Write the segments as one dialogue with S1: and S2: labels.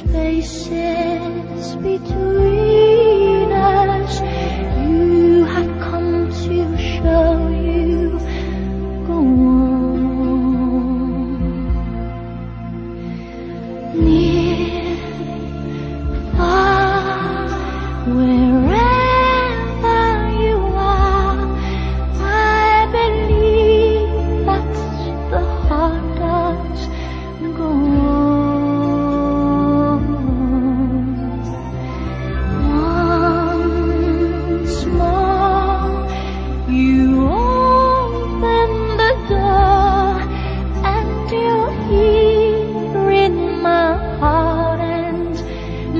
S1: spaces between.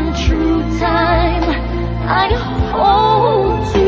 S1: one true time. I hold you.